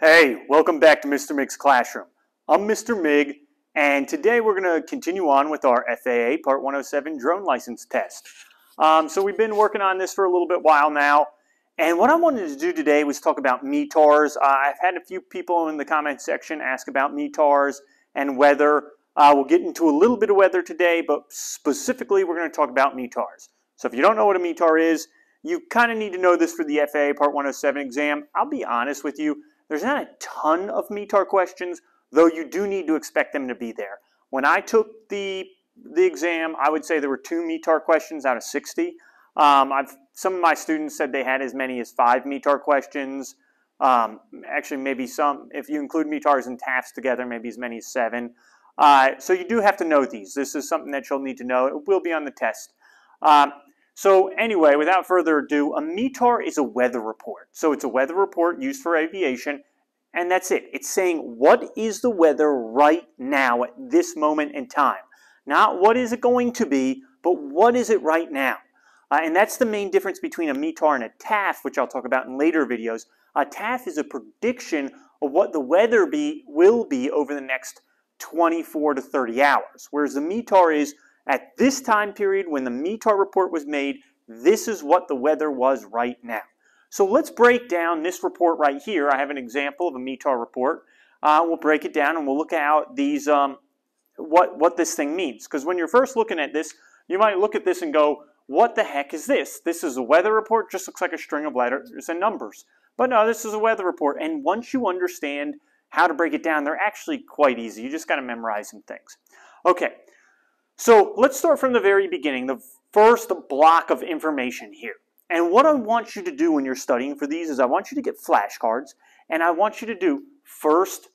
Hey, welcome back to Mr. Mig's Classroom. I'm Mr. Mig, and today we're going to continue on with our FAA Part 107 drone license test. Um, so we've been working on this for a little bit while now, and what I wanted to do today was talk about METARs. Uh, I've had a few people in the comment section ask about METARs and weather. Uh, we'll get into a little bit of weather today, but specifically we're going to talk about METARs. So if you don't know what a METAR is, you kind of need to know this for the FAA Part 107 exam. I'll be honest with you, there's not a ton of METAR questions, though you do need to expect them to be there. When I took the, the exam, I would say there were two METAR questions out of 60. Um, some of my students said they had as many as five METAR questions. Um, actually, maybe some, if you include METARs and TAFs together, maybe as many as seven. Uh, so you do have to know these. This is something that you'll need to know. It will be on the test. Um, so anyway, without further ado, a METAR is a weather report. So it's a weather report used for aviation, and that's it. It's saying what is the weather right now at this moment in time. Not what is it going to be, but what is it right now. Uh, and that's the main difference between a METAR and a TAF, which I'll talk about in later videos. A TAF is a prediction of what the weather be will be over the next 24 to 30 hours, whereas the METAR is at this time period when the METAR report was made, this is what the weather was right now. So let's break down this report right here. I have an example of a METAR report. Uh, we'll break it down and we'll look at these, um, what, what this thing means. Because when you're first looking at this, you might look at this and go, what the heck is this? This is a weather report, just looks like a string of letters and numbers. But no, this is a weather report. And once you understand how to break it down, they're actually quite easy. You just got to memorize some things. Okay, so let's start from the very beginning, the first block of information here. And what I want you to do when you're studying for these is I want you to get flashcards and I want you to do first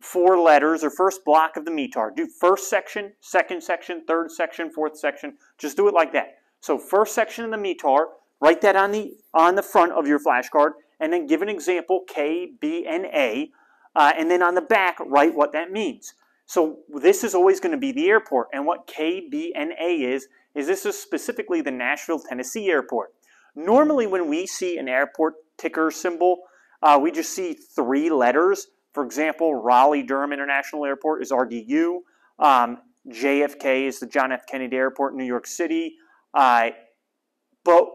four letters or first block of the METAR. Do first section, second section, third section, fourth section. Just do it like that. So first section of the METAR, write that on the, on the front of your flashcard and then give an example K, B, and A. Uh, and then on the back, write what that means. So this is always going to be the airport. And what KBNA is, is this is specifically the Nashville, Tennessee airport. Normally when we see an airport ticker symbol, uh, we just see three letters. For example, Raleigh-Durham International Airport is RDU. Um, JFK is the John F. Kennedy Airport in New York City. Uh, but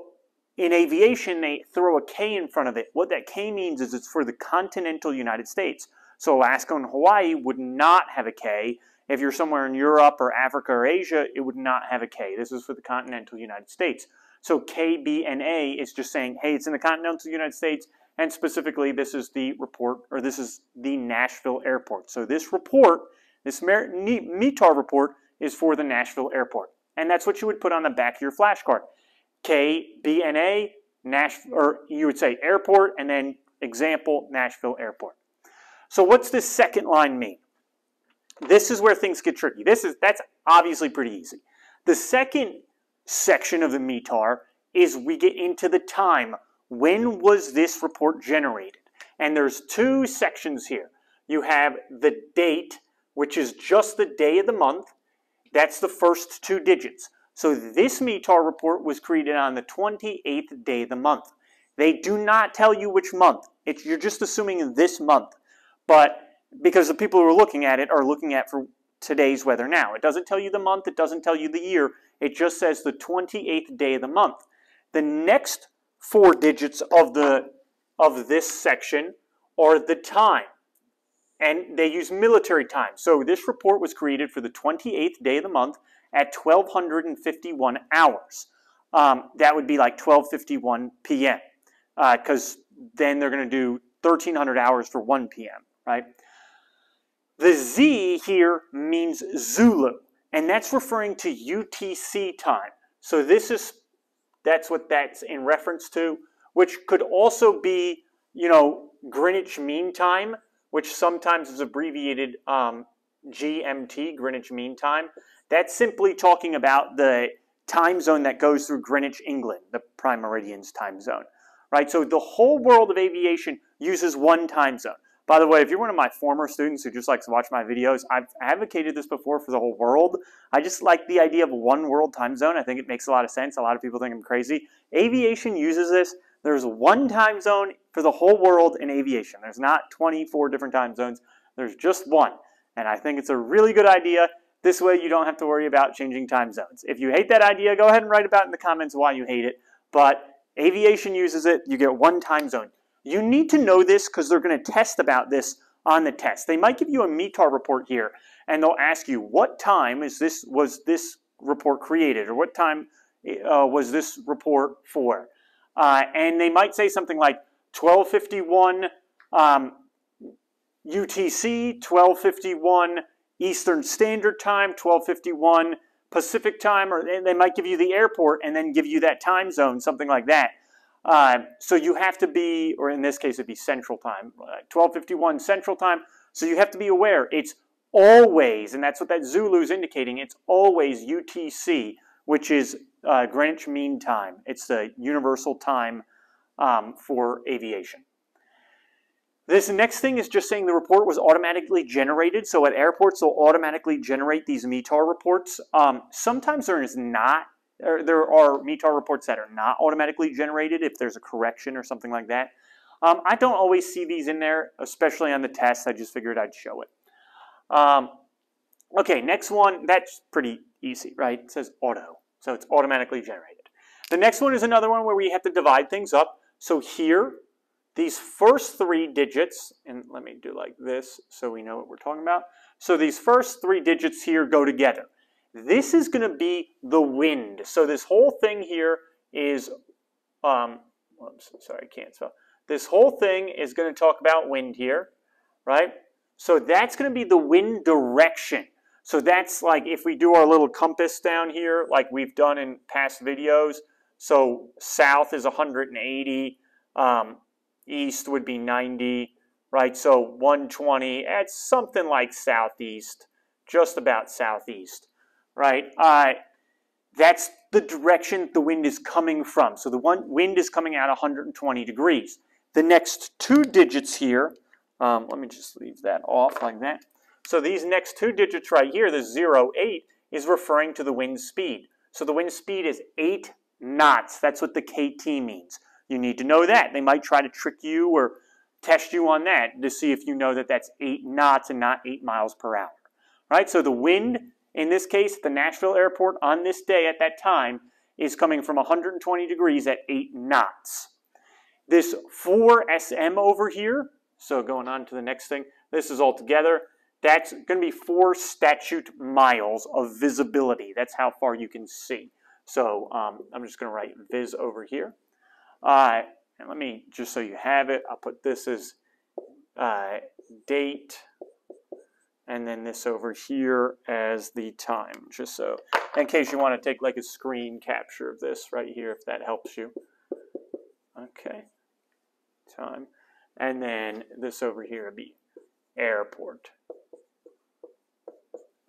in aviation, they throw a K in front of it. What that K means is it's for the continental United States. So Alaska and Hawaii would not have a K. If you're somewhere in Europe or Africa or Asia, it would not have a K. This is for the continental United States. So KBNA is just saying, hey, it's in the continental United States, and specifically this is the report, or this is the Nashville airport. So this report, this METAR report, is for the Nashville airport. And that's what you would put on the back of your flashcard. KBNA, Nashville, or you would say airport, and then example, Nashville airport. So what's this second line mean? This is where things get tricky. This is That's obviously pretty easy. The second section of the METAR is we get into the time. When was this report generated? And there's two sections here. You have the date, which is just the day of the month. That's the first two digits. So this METAR report was created on the 28th day of the month. They do not tell you which month. It's, you're just assuming this month but because the people who are looking at it are looking at for today's weather now. It doesn't tell you the month, it doesn't tell you the year, it just says the 28th day of the month. The next four digits of the of this section are the time. And they use military time. So this report was created for the 28th day of the month at 1251 hours. Um, that would be like 1251 p.m. Because uh, then they're going to do 1300 hours for 1 p.m right? The Z here means Zulu, and that's referring to UTC time. So this is, that's what that's in reference to, which could also be, you know, Greenwich Mean Time, which sometimes is abbreviated um, GMT, Greenwich Mean Time. That's simply talking about the time zone that goes through Greenwich, England, the prime meridian's time zone, right? So the whole world of aviation uses one time zone. By the way, if you're one of my former students who just likes to watch my videos, I've advocated this before for the whole world. I just like the idea of one world time zone. I think it makes a lot of sense. A lot of people think I'm crazy. Aviation uses this There's one time zone for the whole world in aviation. There's not 24 different time zones. There's just one. And I think it's a really good idea. This way you don't have to worry about changing time zones. If you hate that idea, go ahead and write about in the comments why you hate it. But aviation uses it. You get one time zone. You need to know this because they're going to test about this on the test. They might give you a METAR report here, and they'll ask you what time is this was this report created, or what time uh, was this report for? Uh, and they might say something like 1251 um, UTC, 1251 Eastern Standard Time, 1251 Pacific Time, or they might give you the airport and then give you that time zone, something like that. Uh, so you have to be, or in this case it'd be Central Time, uh, 1251 Central Time. So you have to be aware it's always, and that's what that Zulu is indicating, it's always UTC, which is uh, Greenwich Mean Time. It's the universal time um, for aviation. This next thing is just saying the report was automatically generated. So at airports, they'll automatically generate these METAR reports. Um, sometimes there is not, there are METAR reports that are not automatically generated if there's a correction or something like that. Um, I don't always see these in there, especially on the tests. I just figured I'd show it. Um, okay, next one, that's pretty easy, right? It says auto, so it's automatically generated. The next one is another one where we have to divide things up. So here, these first three digits, and let me do like this so we know what we're talking about. So these first three digits here go together. This is going to be the wind. So this whole thing here is, um, oops, sorry, I can't spell. This whole thing is going to talk about wind here, right? So that's going to be the wind direction. So that's like if we do our little compass down here, like we've done in past videos. So south is 180, um, east would be 90, right? So 120, at something like southeast, just about southeast, right? Uh, that's the direction the wind is coming from. So the one, wind is coming out 120 degrees. The next two digits here, um, let me just leave that off like that. So these next two digits right here, the 0, 8, is referring to the wind speed. So the wind speed is 8 knots. That's what the KT means. You need to know that. They might try to trick you or test you on that to see if you know that that's 8 knots and not 8 miles per hour. Right? So the wind, in this case, the Nashville airport on this day at that time is coming from 120 degrees at 8 knots. This 4 SM over here, so going on to the next thing, this is all together. That's going to be 4 statute miles of visibility. That's how far you can see. So um, I'm just going to write vis over here. Uh, and let me, just so you have it, I'll put this as uh, date, and then this over here as the time, just so, in case you want to take like a screen capture of this right here, if that helps you. Okay, time. And then this over here would be airport.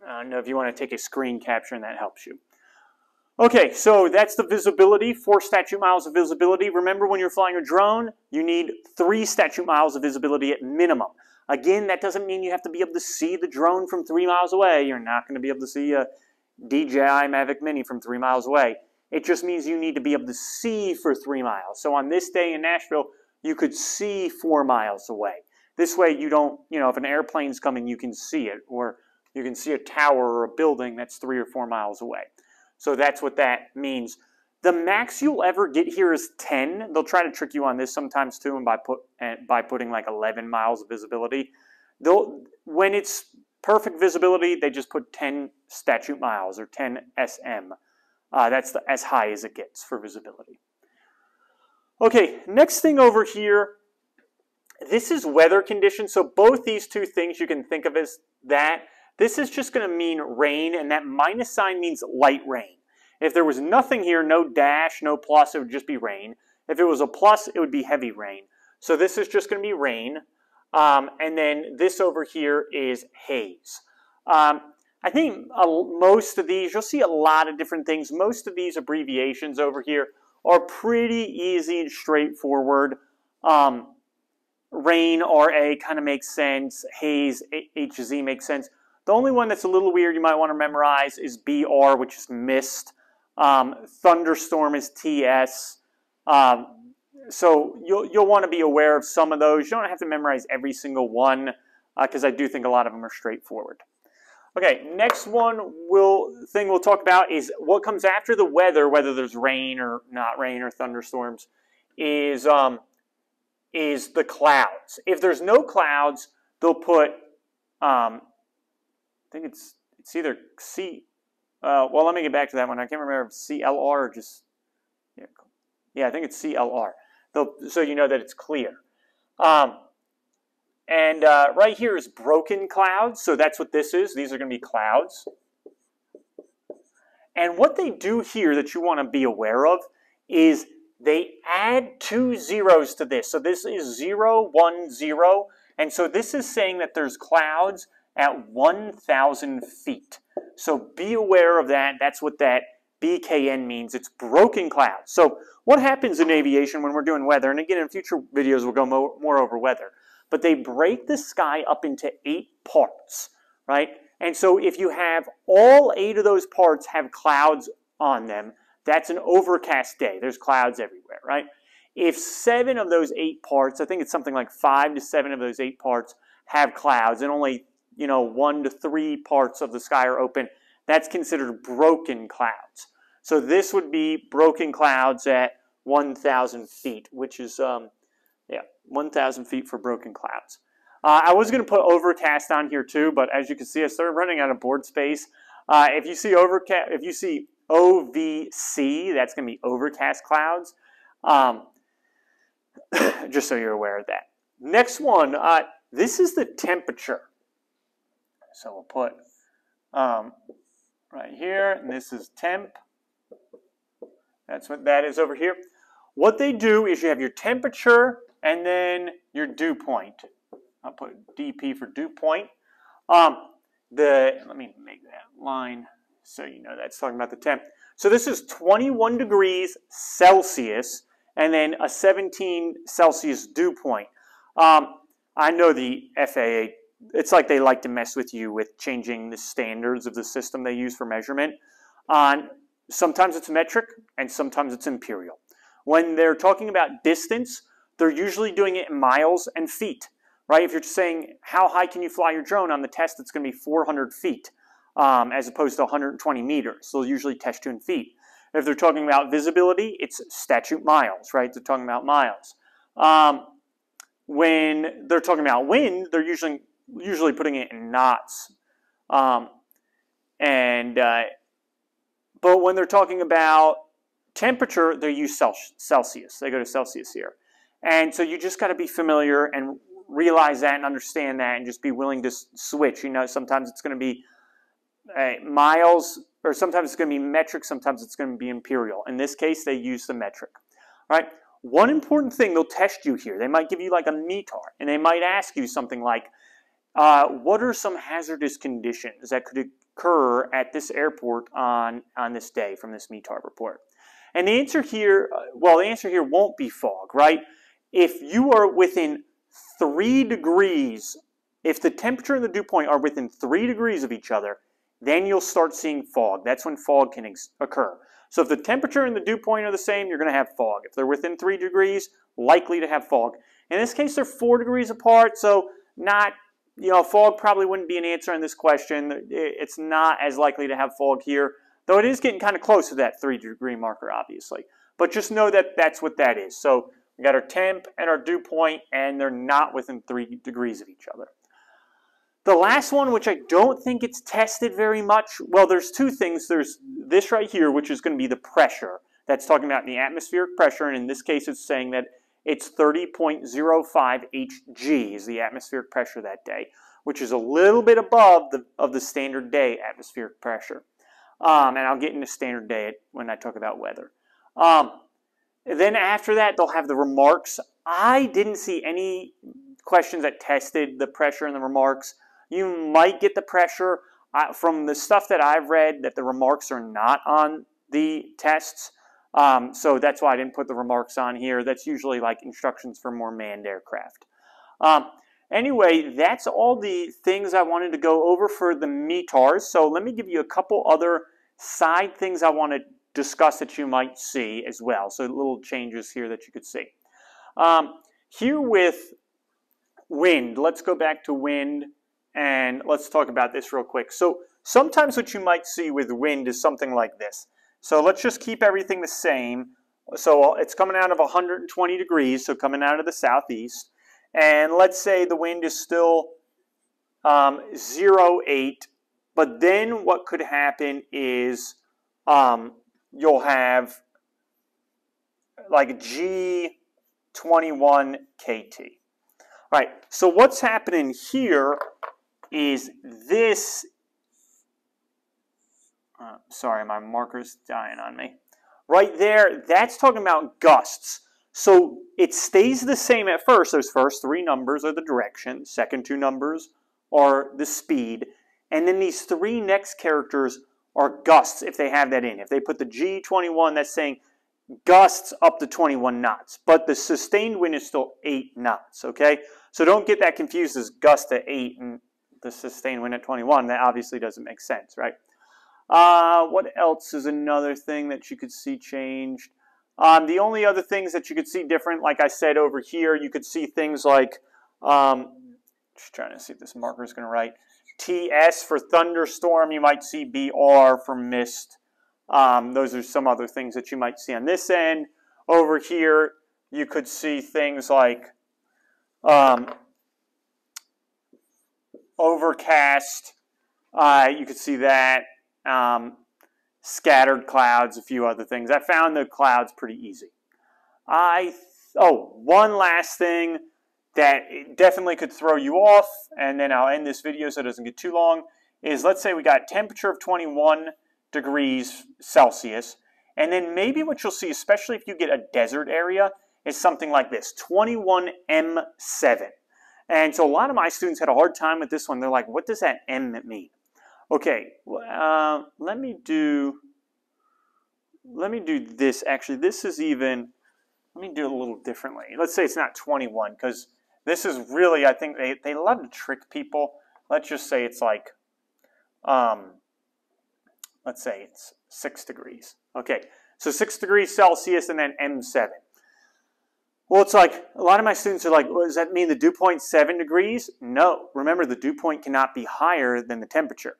I don't know if you want to take a screen capture and that helps you. Okay, so that's the visibility, four statute miles of visibility. Remember when you're flying a drone, you need three statute miles of visibility at minimum. Again, that doesn't mean you have to be able to see the drone from three miles away. You're not going to be able to see a DJI Mavic Mini from three miles away. It just means you need to be able to see for three miles. So on this day in Nashville, you could see four miles away. This way you don't, you know, if an airplane's coming, you can see it, or you can see a tower or a building that's three or four miles away. So that's what that means. The max you'll ever get here is 10. They'll try to trick you on this sometimes too, and by put and by putting like 11 miles of visibility. They'll when it's perfect visibility, they just put 10 statute miles or 10 SM. Uh, that's the, as high as it gets for visibility. Okay, next thing over here, this is weather conditions. So both these two things you can think of as that. This is just going to mean rain, and that minus sign means light rain. If there was nothing here, no dash, no plus, it would just be rain. If it was a plus, it would be heavy rain. So this is just going to be rain. Um, and then this over here is haze. Um, I think uh, most of these, you'll see a lot of different things. Most of these abbreviations over here are pretty easy and straightforward. Um, rain, RA, kind of makes sense. Haze, HZ makes sense. The only one that's a little weird you might want to memorize is BR, which is mist. Um, thunderstorm is TS. Um, so you'll, you'll want to be aware of some of those. You don't have to memorize every single one because uh, I do think a lot of them are straightforward. Okay, next one we'll, thing we'll talk about is what comes after the weather, whether there's rain or not rain or thunderstorms, is, um, is the clouds. If there's no clouds, they'll put, um, I think it's, it's either C, uh, well, let me get back to that one. I can't remember if CLR or just, yeah, yeah I think it's CLR. So you know that it's clear. Um, and uh, right here is broken clouds. So that's what this is. These are going to be clouds. And what they do here that you want to be aware of is they add two zeros to this. So this is 0, 1, 0. And so this is saying that there's clouds at 1,000 feet. So be aware of that. That's what that BKN means. It's broken clouds. So what happens in aviation when we're doing weather, and again in future videos we'll go more, more over weather, but they break the sky up into eight parts, right? And so if you have all eight of those parts have clouds on them, that's an overcast day. There's clouds everywhere, right? If seven of those eight parts, I think it's something like five to seven of those eight parts have clouds, and only you know one to three parts of the sky are open, that's considered broken clouds. So this would be broken clouds at 1,000 feet, which is um, yeah 1,000 feet for broken clouds. Uh, I was going to put overcast on here too, but as you can see, I started running out of board space. Uh, if you see overcast, if you see OVC, that's going to be overcast clouds. Um, just so you're aware of that. Next one, uh, this is the temperature. So we'll put um, right here, and this is temp. That's what that is over here. What they do is you have your temperature and then your dew point. I'll put DP for dew point. Um, the let me make that line so you know that's talking about the temp. So this is 21 degrees Celsius and then a 17 Celsius dew point. Um, I know the FAA, it's like they like to mess with you with changing the standards of the system they use for measurement. On sometimes it's metric and sometimes it's imperial. When they're talking about distance, they're usually doing it in miles and feet, right? If you're saying how high can you fly your drone on the test, it's going to be 400 feet um, as opposed to 120 meters. They'll usually test you in feet. If they're talking about visibility, it's statute miles, right? They're talking about miles. Um, when they're talking about wind, they're usually usually putting it in knots. Um, and uh, but when they're talking about temperature, they use Celsius. They go to Celsius here. And so you just got to be familiar and realize that and understand that and just be willing to switch. You know, sometimes it's going to be uh, miles, or sometimes it's going to be metric, sometimes it's going to be imperial. In this case, they use the metric. All right. One important thing, they'll test you here. They might give you like a METAR, and they might ask you something like, uh, what are some hazardous conditions that could occur at this airport on, on this day from this METAR report? And the answer here, uh, well, the answer here won't be fog, right? If you are within three degrees, if the temperature and the dew point are within three degrees of each other, then you'll start seeing fog. That's when fog can occur. So if the temperature and the dew point are the same, you're going to have fog. If they're within 3 degrees, likely to have fog. In this case, they're 4 degrees apart, so not, you know, fog probably wouldn't be an answer in this question. It's not as likely to have fog here, though it is getting kind of close to that 3 degree marker, obviously. But just know that that's what that is. So we got our temp and our dew point, and they're not within 3 degrees of each other. The last one, which I don't think it's tested very much, well, there's two things. There's this right here, which is going to be the pressure. That's talking about the atmospheric pressure, and in this case, it's saying that it's 30.05 Hg is the atmospheric pressure that day, which is a little bit above the, of the standard day atmospheric pressure. Um, and I'll get into standard day when I talk about weather. Um, then after that, they'll have the remarks. I didn't see any questions that tested the pressure in the remarks. You might get the pressure uh, from the stuff that I've read that the remarks are not on the tests. Um, so that's why I didn't put the remarks on here. That's usually like instructions for more manned aircraft. Um, anyway, that's all the things I wanted to go over for the METARs. So let me give you a couple other side things I want to discuss that you might see as well. So little changes here that you could see. Um, here with wind, let's go back to wind and let's talk about this real quick. So sometimes what you might see with wind is something like this. So let's just keep everything the same. So it's coming out of 120 degrees, so coming out of the southeast. And let's say the wind is still um, 0, 08, but then what could happen is um, you'll have like G21 KT. All right, so what's happening here is this, uh, sorry, my marker's dying on me. Right there, that's talking about gusts. So it stays the same at first. Those first three numbers are the direction. Second two numbers are the speed. And then these three next characters are gusts if they have that in. If they put the G21, that's saying gusts up to 21 knots. But the sustained wind is still 8 knots, okay? So don't get that confused as gust at 8 and the sustained wind at 21. That obviously doesn't make sense, right? Uh, what else is another thing that you could see changed? Um, the only other things that you could see different, like I said over here, you could see things like, um, just trying to see if this marker is going to write, TS for thunderstorm, you might see BR for mist. Um, those are some other things that you might see on this end. Over here, you could see things like um, overcast. Uh, you could see that. Um, scattered clouds, a few other things. I found the clouds pretty easy. I oh, one last thing that definitely could throw you off, and then I'll end this video so it doesn't get too long, is let's say we got temperature of 21 degrees Celsius, and then maybe what you'll see, especially if you get a desert area, is something like this, 21 M7. And so a lot of my students had a hard time with this one. They're like, what does that M mean? Okay, uh, let me do, let me do this. Actually, this is even, let me do it a little differently. Let's say it's not 21 because this is really, I think they, they love to trick people. Let's just say it's like, um, let's say it's 6 degrees. Okay, so 6 degrees Celsius and then M7. Well, it's like a lot of my students are like, well, does that mean the dew point 7 degrees? No. Remember, the dew point cannot be higher than the temperature.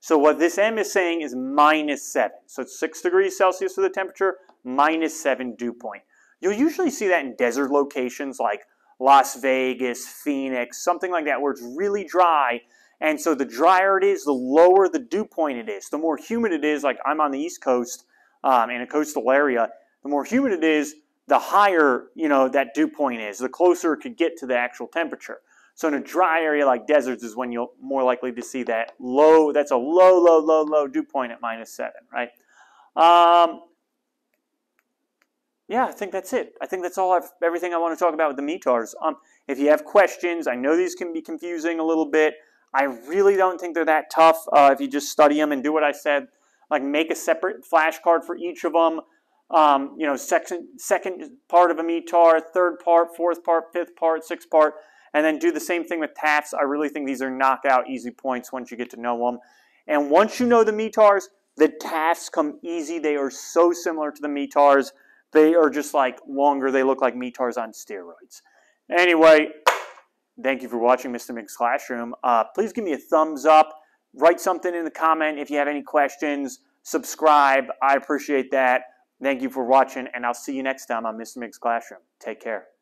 So what this M is saying is minus 7. So it's 6 degrees Celsius for the temperature, minus 7 dew point. You'll usually see that in desert locations like Las Vegas, Phoenix, something like that where it's really dry. And so the drier it is, the lower the dew point it is. The more humid it is, like I'm on the East Coast um, in a coastal area, the more humid it is, the higher you know that dew point is, the closer it could get to the actual temperature. So in a dry area like deserts is when you're more likely to see that low, that's a low, low, low, low dew point at minus 7, right? Um, yeah, I think that's it. I think that's all I've, everything I want to talk about with the METARs. Um, if you have questions, I know these can be confusing a little bit. I really don't think they're that tough uh, if you just study them and do what I said. Like make a separate flashcard for each of them. Um, you know, second, second part of a METAR, third part, fourth part, fifth part, sixth part. And then do the same thing with TAFs. I really think these are knockout easy points once you get to know them. And once you know the METARs, the TAFs come easy. They are so similar to the METARs. They are just like longer. They look like METARs on steroids. Anyway, thank you for watching Mr. Mig's Classroom. Uh, please give me a thumbs up. Write something in the comment if you have any questions. Subscribe. I appreciate that. Thank you for watching, and I'll see you next time on Mr. Mig's Classroom. Take care.